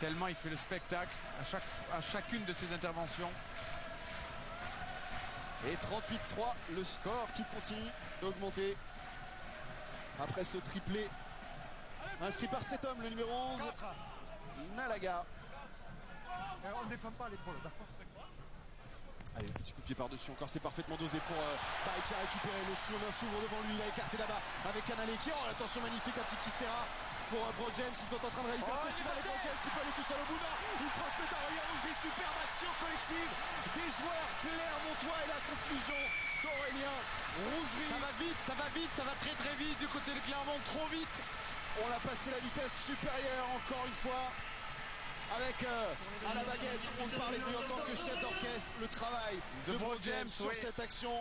Tellement il fait le spectacle à, chaque, à chacune de ses interventions. Et 38-3, le score qui continue d'augmenter. Après ce triplé inscrit par cet homme, le numéro 11, Nalaga. On ne défend pas l'épaule, d'accord Allez, le petit coup de pied par-dessus encore, c'est parfaitement dosé pour euh, Barry qui a récupéré le chemin s'ouvre devant lui, il a écarté là-bas avec Canale qui, oh attention magnifique la petite Chistera pour euh, Bro James, ils sont en train de réaliser Oh, un festival et Bro passé James qui peut aller tout seul au bout, non, il transmet à Aurélien Rougerie, superbe action collective des joueurs Clermontois et la conclusion d'Aurélien Rougerie. Ça va vite, ça va vite, ça va très très vite du côté de Clermont, trop vite. On a passé la vitesse supérieure encore une fois. Avec euh, à la baguette, on ne parlait plus en tant que chef d'orchestre. Le travail de, De Bro James sur cette action.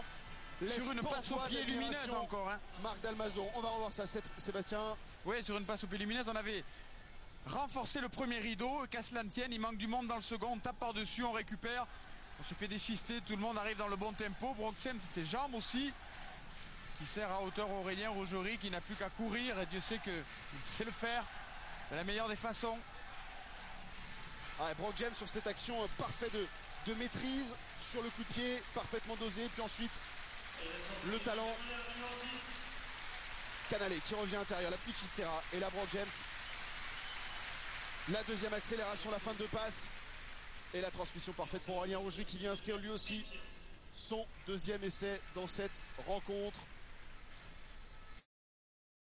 Sur une passe au pied lumineuse encore. Hein. Marc Dalmazo, on va revoir ça, Sébastien. Oui, sur une passe au pied lumineuse, on avait renforcé le premier rideau. Qu'à cela ne tienne, il manque du monde dans le second. On tape par-dessus, on récupère. On se fait déchister, tout le monde arrive dans le bon tempo. Brock James, ses jambes aussi, qui sert à hauteur Aurélien Rougerie, qui n'a plus qu'à courir. Et Dieu sait qu'il sait le faire de la meilleure des façons. Ah, Brock James sur cette action euh, parfaite de, de maîtrise sur le coup de pied, parfaitement dosé. Puis ensuite, le talent. Canale qui revient intérieur, la petite Fistera et la Brock James. La deuxième accélération, la fin de deux passes. Et la transmission parfaite pour Aurélien Rougerie qui vient inscrire lui aussi son deuxième essai dans cette rencontre.